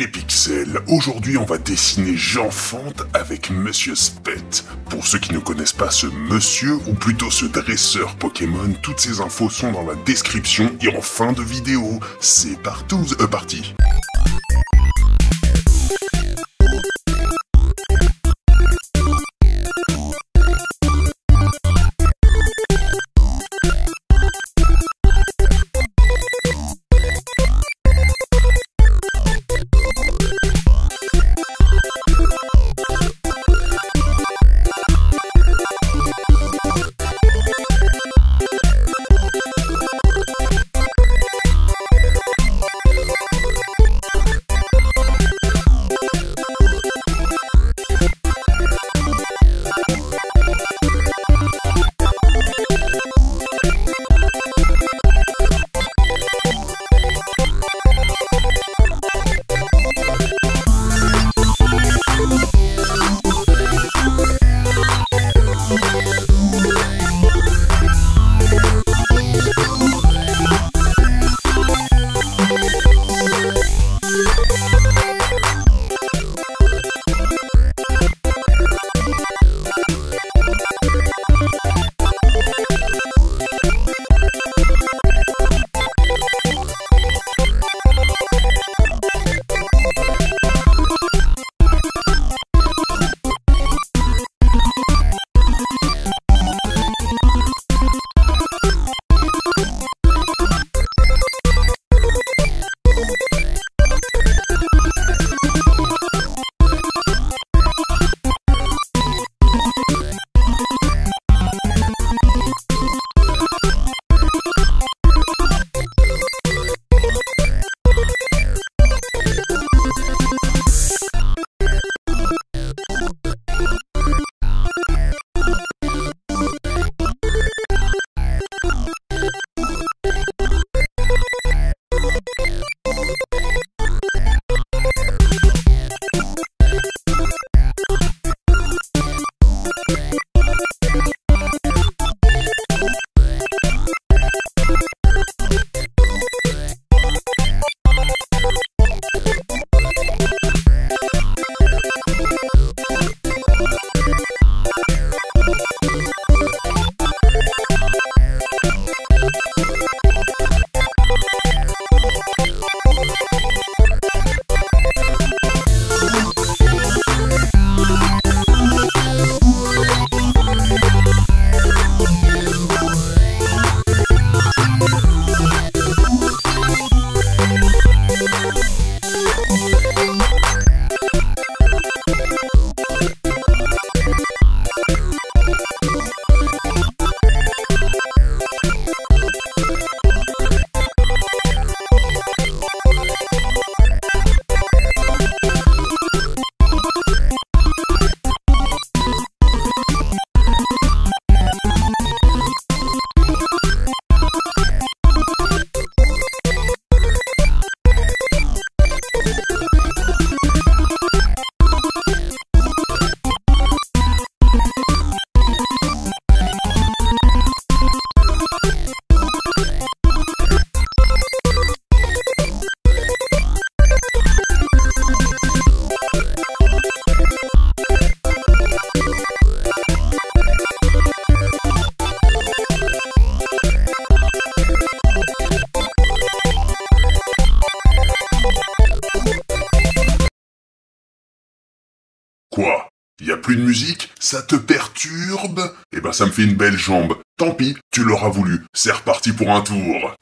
les pixels, aujourd'hui on va dessiner Jean Fante avec Monsieur Spet. Pour ceux qui ne connaissent pas ce monsieur, ou plutôt ce dresseur Pokémon, toutes ces infos sont dans la description et en fin de vidéo. C'est partout, euh, parti. Plus de musique Ça te perturbe Eh ben ça me fait une belle jambe. Tant pis, tu l'auras voulu. C'est reparti pour un tour.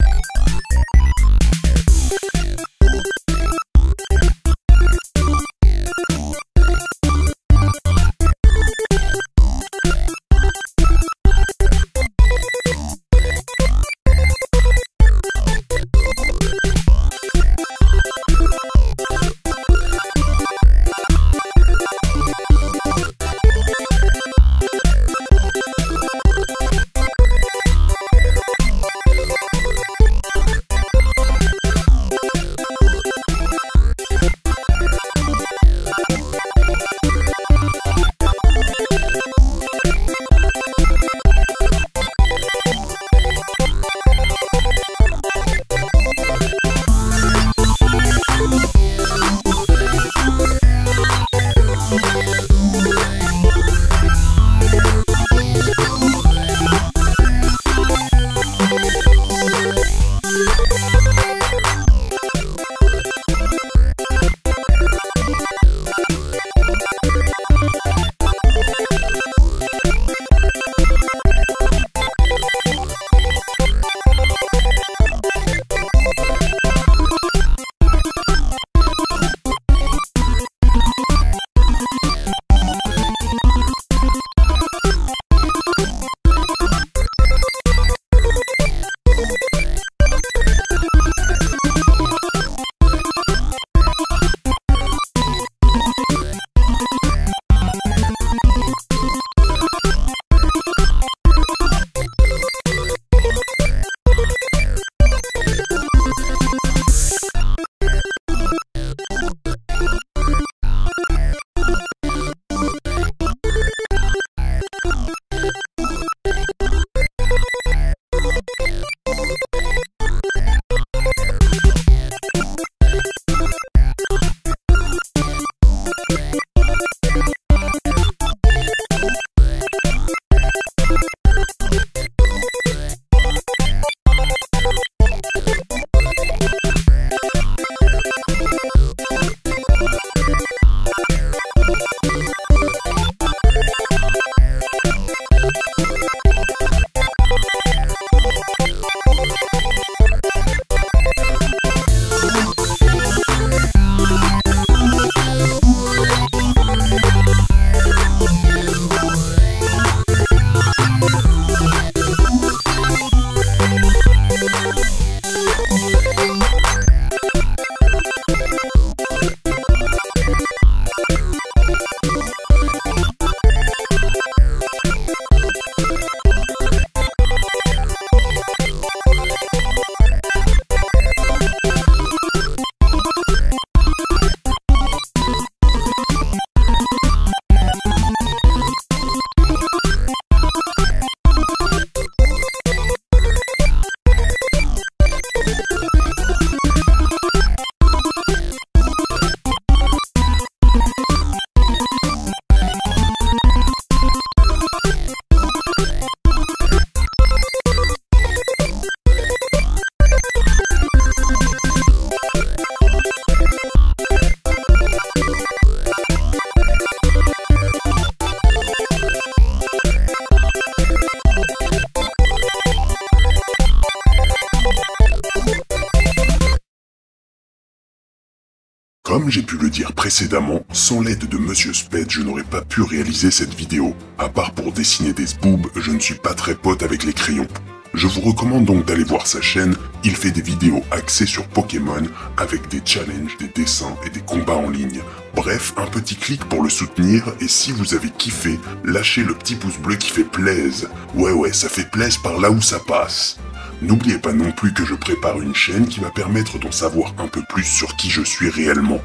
Comme j'ai pu le dire précédemment, sans l'aide de Monsieur Sped, je n'aurais pas pu réaliser cette vidéo. À part pour dessiner des sboobs, je ne suis pas très pote avec les crayons. Je vous recommande donc d'aller voir sa chaîne, il fait des vidéos axées sur Pokémon avec des challenges, des dessins et des combats en ligne. Bref, un petit clic pour le soutenir et si vous avez kiffé, lâchez le petit pouce bleu qui fait plaise. Ouais ouais, ça fait plaise par là où ça passe. N'oubliez pas non plus que je prépare une chaîne qui va permettre d'en savoir un peu plus sur qui je suis réellement.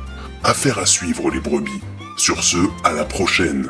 Affaire à suivre les brebis. Sur ce, à la prochaine